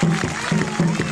ハハハハ!